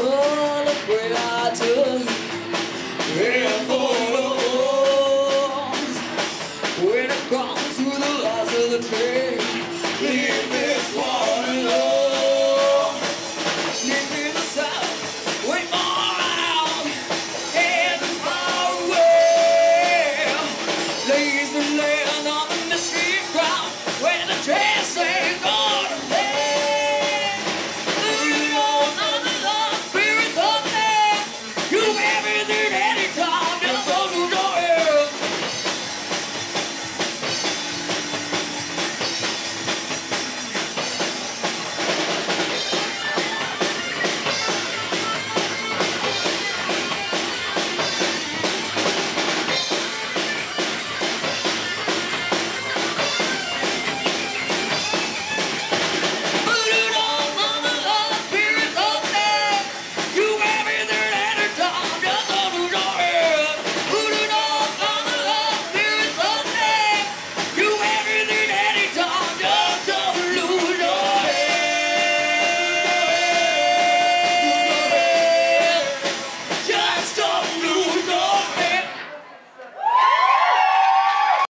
We're took and for to the last of the train.